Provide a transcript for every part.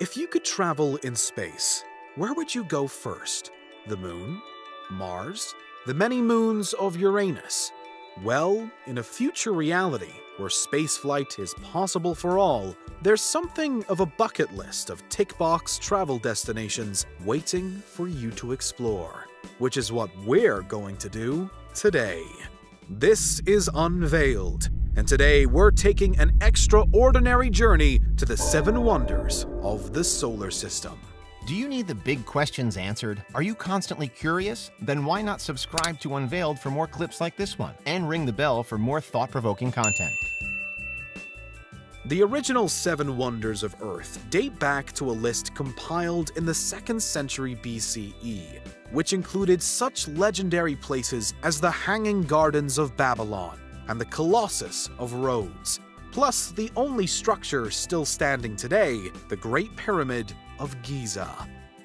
If you could travel in space, where would you go first? The moon? Mars? The many moons of Uranus? Well, in a future reality where spaceflight is possible for all, there's something of a bucket list of tick box travel destinations waiting for you to explore, which is what we're going to do today. This is Unveiled, and today we're taking an extraordinary journey to the seven wonders of the solar system. Do you need the big questions answered? Are you constantly curious? Then why not subscribe to Unveiled for more clips like this one and ring the bell for more thought provoking content? The original Seven Wonders of Earth date back to a list compiled in the 2nd century BCE, which included such legendary places as the Hanging Gardens of Babylon and the Colossus of Rhodes, plus the only structure still standing today, the Great Pyramid of Giza.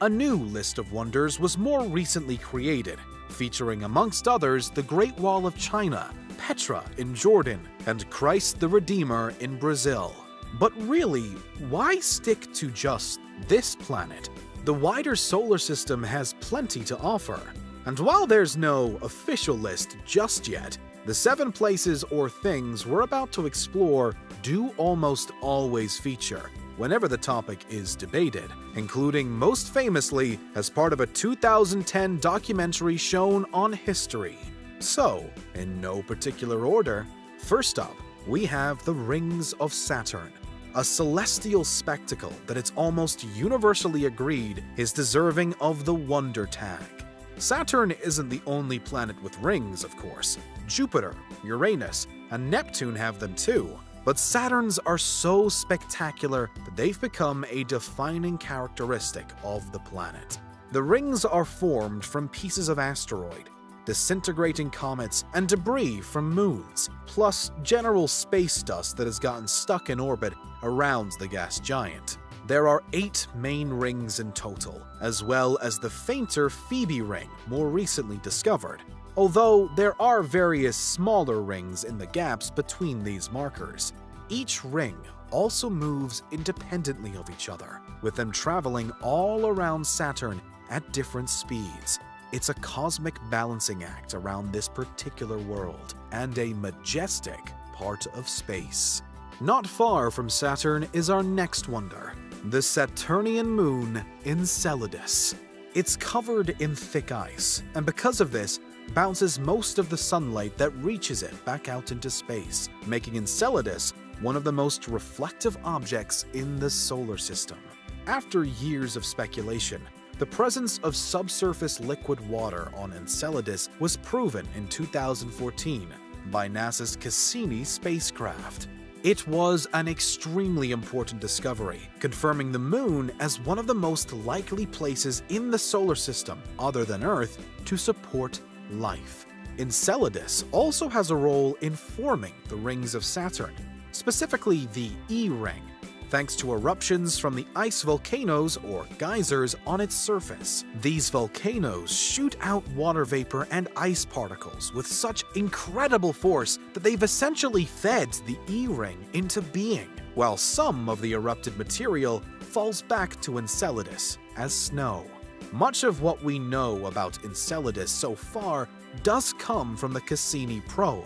A new list of wonders was more recently created, featuring amongst others the Great Wall of China, Petra in Jordan, and Christ the Redeemer in Brazil. But really, why stick to just this planet? The wider solar system has plenty to offer. And while there's no official list just yet, the seven places or things we're about to explore do almost always feature whenever the topic is debated, including most famously as part of a 2010 documentary shown on history. So, in no particular order, first up, we have the Rings of Saturn, a celestial spectacle that it's almost universally agreed is deserving of the Wonder Tag. Saturn isn't the only planet with rings, of course. Jupiter, Uranus, and Neptune have them too. But Saturns are so spectacular that they've become a defining characteristic of the planet. The rings are formed from pieces of asteroid, disintegrating comets, and debris from moons, plus general space dust that has gotten stuck in orbit around the gas giant. There are eight main rings in total, as well as the fainter Phoebe ring, more recently discovered, although there are various smaller rings in the gaps between these markers. Each ring also moves independently of each other, with them traveling all around Saturn at different speeds. It's a cosmic balancing act around this particular world, and a majestic part of space. Not far from Saturn is our next wonder, the Saturnian moon Enceladus. It's covered in thick ice, and because of this, bounces most of the sunlight that reaches it back out into space, making Enceladus one of the most reflective objects in the solar system. After years of speculation, the presence of subsurface liquid water on Enceladus was proven in 2014 by NASA's Cassini spacecraft. It was an extremely important discovery, confirming the Moon as one of the most likely places in the solar system, other than Earth, to support life. Enceladus also has a role in forming the rings of Saturn, specifically the E ring, thanks to eruptions from the ice volcanoes or geysers on its surface. These volcanoes shoot out water vapor and ice particles with such incredible force that they've essentially fed the E ring into being, while some of the erupted material falls back to Enceladus as snow. Much of what we know about Enceladus so far does come from the Cassini probe,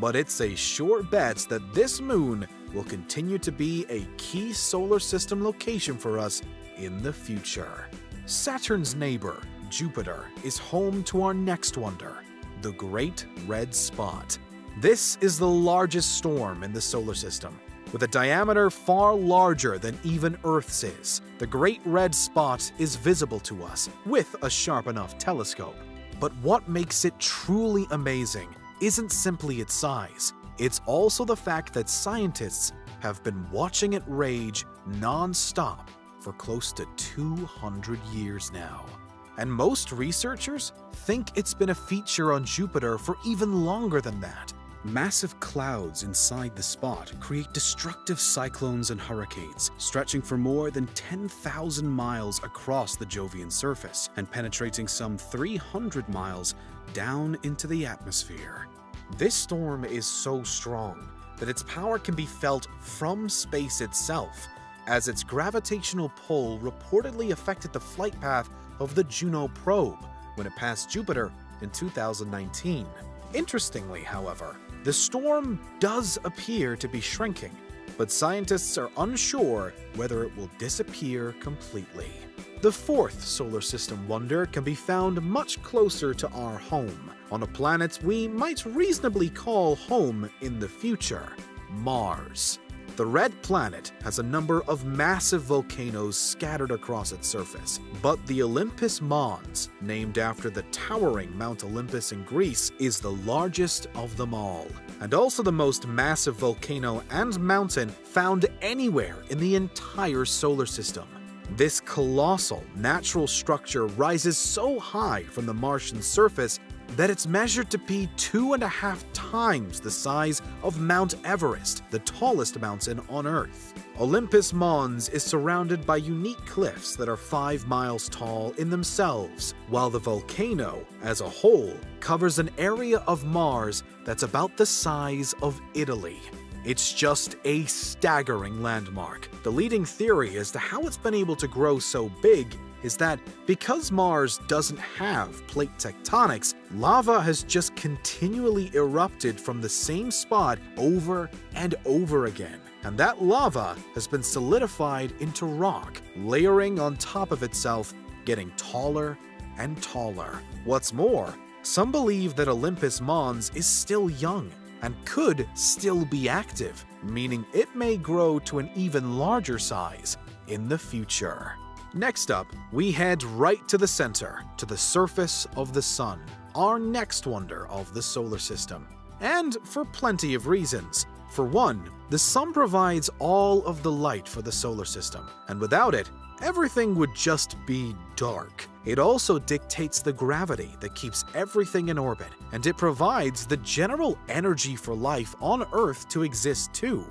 but it's a sure bet that this moon will continue to be a key solar system location for us in the future. Saturn's neighbor, Jupiter, is home to our next wonder, the Great Red Spot. This is the largest storm in the solar system, with a diameter far larger than even Earth's is. The Great Red Spot is visible to us with a sharp enough telescope. But what makes it truly amazing isn't simply its size, it's also the fact that scientists have been watching it rage non-stop for close to 200 years now. And most researchers think it's been a feature on Jupiter for even longer than that. Massive clouds inside the spot create destructive cyclones and hurricanes, stretching for more than 10,000 miles across the Jovian surface and penetrating some 300 miles down into the atmosphere. This storm is so strong that its power can be felt from space itself, as its gravitational pull reportedly affected the flight path of the Juno probe when it passed Jupiter in 2019. Interestingly, however, the storm does appear to be shrinking, but scientists are unsure whether it will disappear completely. The fourth solar system wonder can be found much closer to our home, on a planet we might reasonably call home in the future Mars. The red planet has a number of massive volcanoes scattered across its surface, but the Olympus Mons, named after the towering Mount Olympus in Greece, is the largest of them all, and also the most massive volcano and mountain found anywhere in the entire solar system. This colossal natural structure rises so high from the Martian surface that it's measured to be two and a half times the size of Mount Everest, the tallest mountain on Earth. Olympus Mons is surrounded by unique cliffs that are five miles tall in themselves, while the volcano, as a whole, covers an area of Mars that's about the size of Italy. It's just a staggering landmark. The leading theory as to how it's been able to grow so big is that because Mars doesn't have plate tectonics, lava has just continually erupted from the same spot over and over again. And that lava has been solidified into rock, layering on top of itself, getting taller and taller. What's more, some believe that Olympus Mons is still young and could still be active, meaning it may grow to an even larger size in the future. Next up, we head right to the center, to the surface of the Sun, our next wonder of the solar system. And for plenty of reasons. For one, the Sun provides all of the light for the solar system, and without it, everything would just be dark. It also dictates the gravity that keeps everything in orbit, and it provides the general energy for life on Earth to exist too.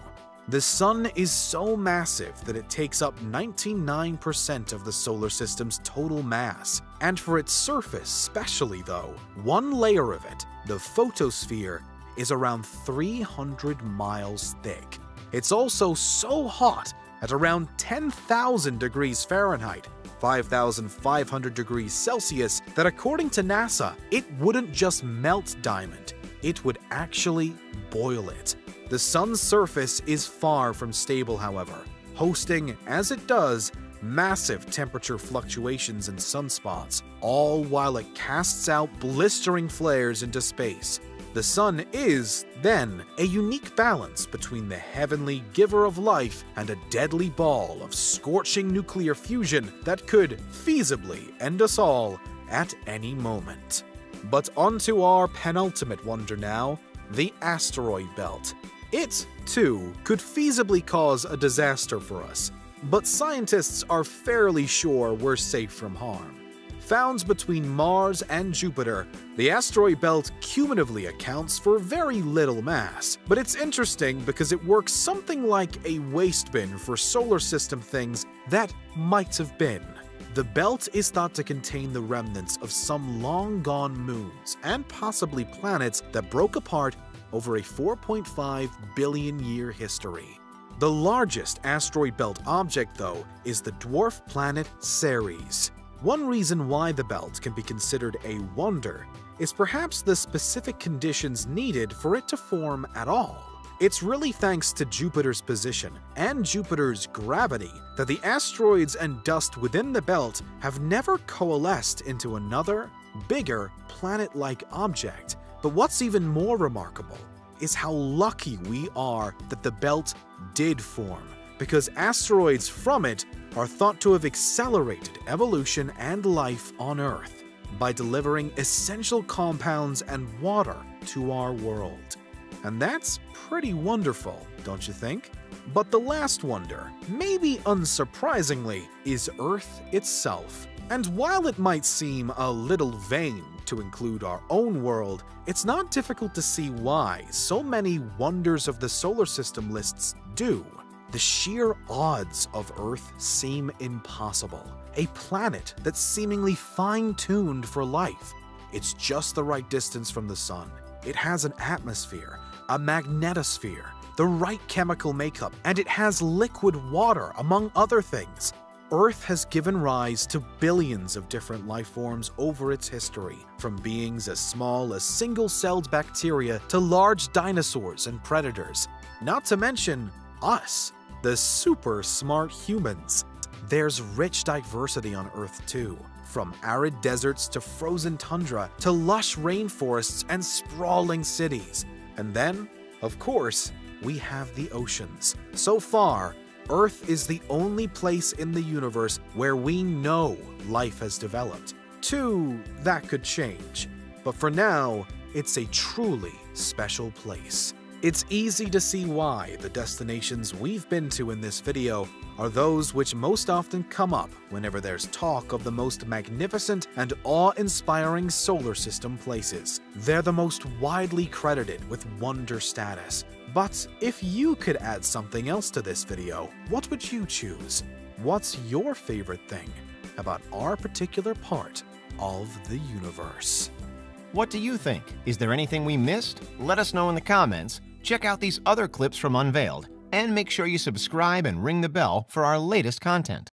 The Sun is so massive that it takes up 99% of the solar system's total mass, and for its surface especially though, one layer of it, the photosphere, is around 300 miles thick. It's also so hot at around 10,000 degrees Fahrenheit, 5,500 degrees Celsius, that according to NASA, it wouldn't just melt diamond, it would actually boil it. The sun's surface is far from stable, however, hosting, as it does, massive temperature fluctuations and sunspots, all while it casts out blistering flares into space. The sun is, then, a unique balance between the heavenly giver of life and a deadly ball of scorching nuclear fusion that could feasibly end us all at any moment. But onto our penultimate wonder now the asteroid belt. It, too, could feasibly cause a disaster for us, but scientists are fairly sure we're safe from harm. Found between Mars and Jupiter, the asteroid belt cumulatively accounts for very little mass, but it's interesting because it works something like a waste bin for solar system things that might have been. The belt is thought to contain the remnants of some long gone moons and possibly planets that broke apart over a 4.5 billion year history. The largest asteroid belt object, though, is the dwarf planet Ceres. One reason why the belt can be considered a wonder is perhaps the specific conditions needed for it to form at all. It's really thanks to Jupiter's position and Jupiter's gravity that the asteroids and dust within the belt have never coalesced into another, bigger, planet like object but what's even more remarkable is how lucky we are that the belt did form, because asteroids from it are thought to have accelerated evolution and life on Earth by delivering essential compounds and water to our world. And that's pretty wonderful, don't you think? But the last wonder, maybe unsurprisingly, is Earth itself. And while it might seem a little vain to include our own world, it's not difficult to see why so many wonders of the solar system lists do. The sheer odds of Earth seem impossible. A planet that's seemingly fine tuned for life. It's just the right distance from the Sun. It has an atmosphere, a magnetosphere, the right chemical makeup, and it has liquid water, among other things. Earth has given rise to billions of different life forms over its history, from beings as small as single celled bacteria to large dinosaurs and predators. Not to mention us, the super smart humans. There's rich diversity on Earth too, from arid deserts to frozen tundra to lush rainforests and sprawling cities. And then, of course, we have the oceans. So far, Earth is the only place in the universe where we know life has developed. Two, that could change. But for now, it's a truly special place. It's easy to see why the destinations we've been to in this video are those which most often come up whenever there's talk of the most magnificent and awe-inspiring solar system places. They're the most widely credited with wonder status. But if you could add something else to this video, what would you choose? What's your favorite thing about our particular part of the universe? What do you think? Is there anything we missed? Let us know in the comments. Check out these other clips from Unveiled, and make sure you subscribe and ring the bell for our latest content.